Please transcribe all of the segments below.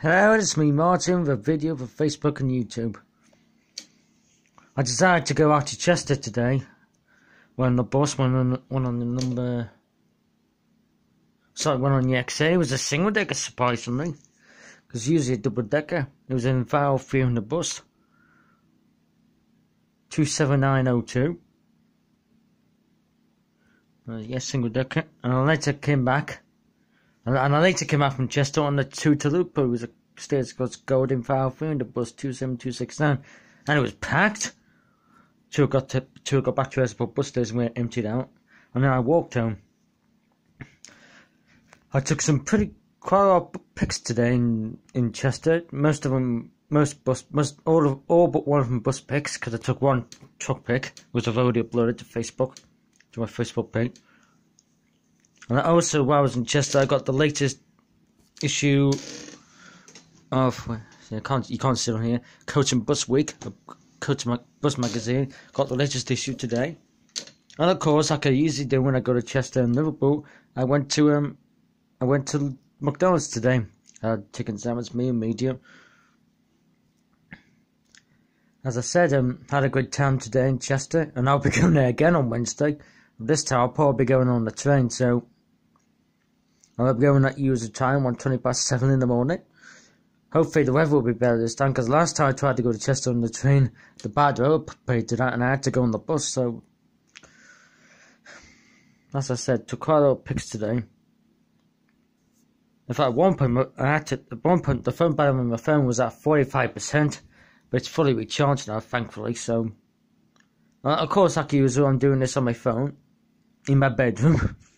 Hello, it's me, Martin, with a video for Facebook and YouTube. I decided to go out to Chester today. When the bus went on, went on the number... Sorry, went on the XA. It was a single decker, surprisingly. Because usually a double decker. It was in Val 3 on the bus. 27902. Uh, yes, single decker. And I later came back and, I later came out from Chester on the two to loop, but it was a Stagecoach Golden File 3 and the bus 27269. And it was packed. Two got to two got back to Reservoir bus station where it emptied out. And then I walked home. I took some pretty quite a pics today in, in Chester. Most of them, most bus, most all of all but one of them bus pics because I took one truck pic, which I've already uploaded to Facebook, to my Facebook page. And also, while I was in Chester, I got the latest issue of you can't you can't see on here. Coach and Bus Week, Coach and Bus Magazine. Got the latest issue today. And of course, like I usually do when I go to Chester and Liverpool, I went to um, I went to McDonald's today. I had chicken sandwich, me and medium. As I said, um, had a good time today in Chester, and I'll be going there again on Wednesday. This time I'll probably be going on the train, so I'll be going at usual time, 1.20 past 7 in the morning. Hopefully the weather will be better this time, because last time I tried to go to Chester on the train, the bad road paid to that, and I had to go on the bus, so... As I said, took quite a lot of pics today. In fact, at one point, I had to, at one point, the phone battery on my phone was at 45%, but it's fully recharged now, thankfully, so... Uh, of course, like usual, I'm doing this on my phone, in my bedroom.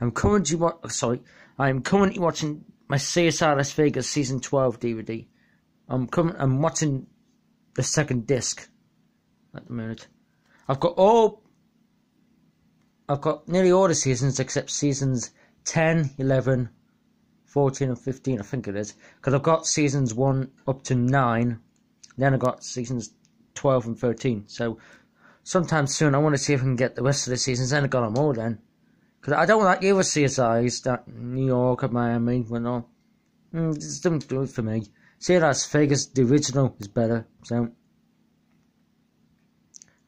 I'm currently wa- oh, sorry, I'm currently watching my CSI Las Vegas season 12 DVD. I'm com- I'm watching the second disc at the moment. I've got all I've got nearly all the seasons except seasons 10, 11, 14 and 15 I think it is because I've got seasons 1 up to 9 then I've got seasons 12 and 13 so sometime soon I want to see if I can get the rest of the seasons then I got them all then because I don't like either CSIs, that New York or Miami, but no. Mm, just don't do it for me. See, Las Vegas, the original, is better, so.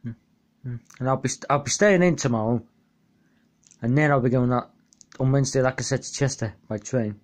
Mm, mm. And I'll be, I'll be staying in tomorrow. And then I'll be going out on Wednesday, like I said, to Chester by train.